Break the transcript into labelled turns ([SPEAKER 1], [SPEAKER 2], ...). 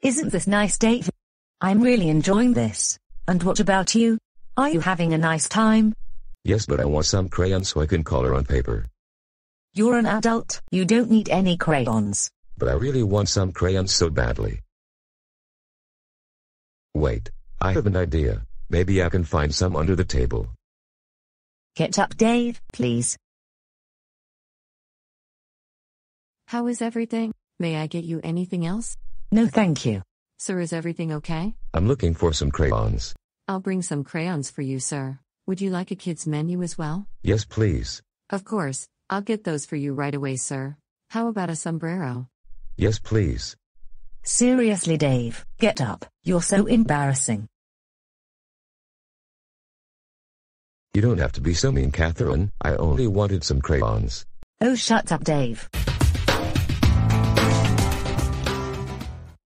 [SPEAKER 1] Isn't this nice, Dave? I'm really enjoying this. And what about you? Are you having a nice time?
[SPEAKER 2] Yes, but I want some crayons so I can color on paper.
[SPEAKER 1] You're an adult, you don't need any crayons.
[SPEAKER 2] But I really want some crayons so badly. Wait, I have an idea. Maybe I can find some under the table.
[SPEAKER 1] Get up, Dave, please.
[SPEAKER 3] How is everything? May I get you anything else?
[SPEAKER 1] No thank you.
[SPEAKER 3] Sir, is everything okay?
[SPEAKER 2] I'm looking for some crayons.
[SPEAKER 3] I'll bring some crayons for you, sir. Would you like a kid's menu as well?
[SPEAKER 2] Yes, please.
[SPEAKER 3] Of course, I'll get those for you right away, sir. How about a sombrero?
[SPEAKER 2] Yes, please.
[SPEAKER 1] Seriously, Dave, get up. You're so embarrassing.
[SPEAKER 2] You don't have to be so mean, Catherine. I only wanted some crayons.
[SPEAKER 1] Oh, shut up, Dave.